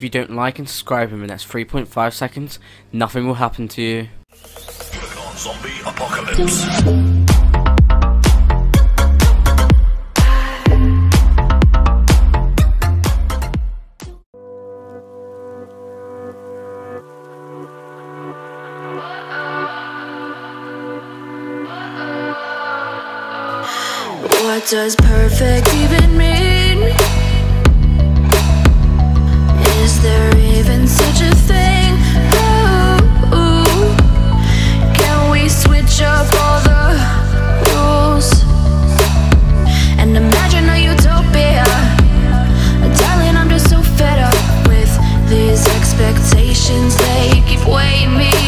If you don't like and subscribe in the next 3.5 seconds, nothing will happen to you. Zombie apocalypse. What does perfect even mean? expectations, they keep weighing me